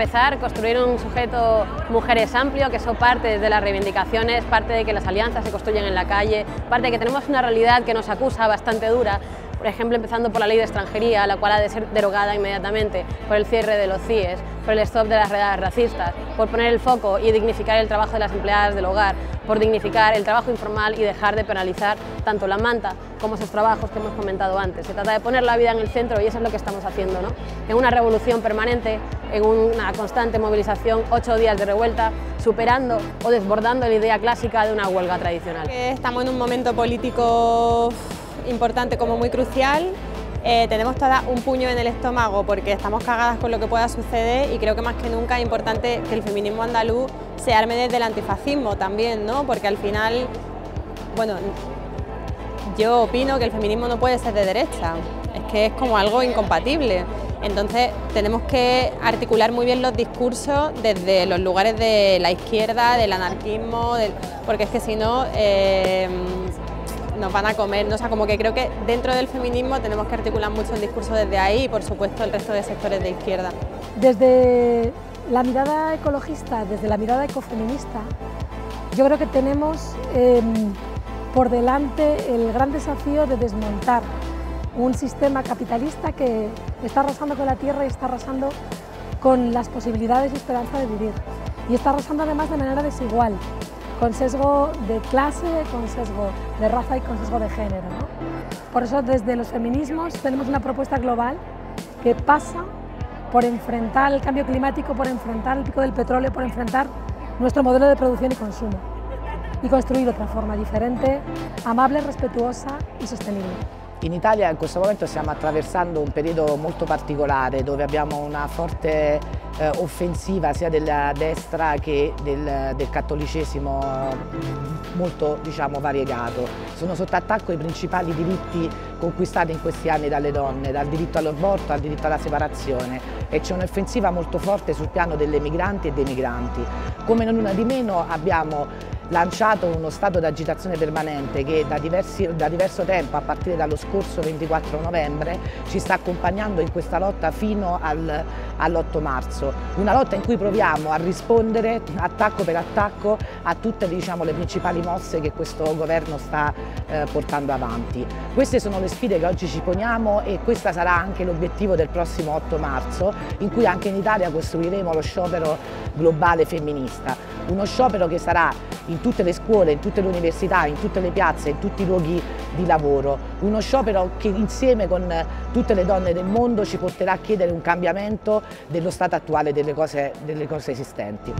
empezar, construir un sujeto mujeres amplio, que eso parte de las reivindicaciones, parte de que las alianzas se construyen en la calle, parte de que tenemos una realidad que nos acusa bastante dura, por ejemplo, empezando por la ley de extranjería, la cual ha de ser derogada inmediatamente, por el cierre de los CIES, por el stop de las redadas racistas, por poner el foco y dignificar el trabajo de las empleadas del hogar, por dignificar el trabajo informal y dejar de penalizar tanto la manta como esos trabajos que hemos comentado antes. Se trata de poner la vida en el centro y eso es lo que estamos haciendo, ¿no? en una revolución permanente, en una constante movilización, ocho días de revuelta, superando o desbordando la idea clásica de una huelga tradicional. Estamos en un momento político importante como muy crucial. Eh, tenemos todas un puño en el estómago porque estamos cagadas con lo que pueda suceder y creo que más que nunca es importante que el feminismo andaluz se arme desde el antifascismo también, ¿no? porque al final, bueno, yo opino que el feminismo no puede ser de derecha, es que es como algo incompatible. Entonces tenemos que articular muy bien los discursos desde los lugares de la izquierda, del anarquismo, porque es que si no... Eh, nos van a comer, ¿no? o como que creo que dentro del feminismo tenemos que articular mucho el discurso desde ahí y por supuesto el resto de sectores de izquierda. Desde la mirada ecologista, desde la mirada ecofeminista, yo creo que tenemos em, por delante el gran desafío de desmontar un sistema capitalista que está arrasando con la tierra y está arrasando con las posibilidades y esperanza de vivir. Y está arrasando además de manera desigual con sesgo de clase, con sesgo de raza y con sesgo de género. Por eso desde los feminismos tenemos una propuesta global que pasa por enfrentar el cambio climático, por enfrentar el pico del petróleo, por enfrentar nuestro modelo de producción y consumo y construir otra forma diferente, amable, respetuosa y sostenible. In Italia in questo momento stiamo attraversando un periodo molto particolare dove abbiamo una forte eh, offensiva sia della destra che del, del cattolicesimo molto diciamo, variegato. Sono sotto attacco i principali diritti conquistati in questi anni dalle donne, dal diritto all'aborto al diritto alla separazione e c'è un'offensiva molto forte sul piano delle migranti e dei migranti. Come non una di meno abbiamo lanciato uno stato d'agitazione permanente che da, diversi, da, diverso tempo, a partire dallo scorso 24 novembre, ci sta accompagnando in questa lotta fino al, all'8 marzo. Una lotta in cui proviamo a rispondere attacco per attacco a tutte diciamo, le principali mosse che questo governo sta eh, portando avanti. Queste sono le sfide che oggi ci poniamo e questo sarà anche l'obiettivo del prossimo 8 marzo, in cui anche in Italia costruiremo lo sciopero globale femminista. Uno sciopero che sarà in tutte le scuole, in tutte le università, in tutte le piazze, in tutti i luoghi di lavoro. Uno sciopero che insieme con tutte le donne del mondo ci porterà a chiedere un cambiamento dello stato attuale delle cose, delle cose esistenti.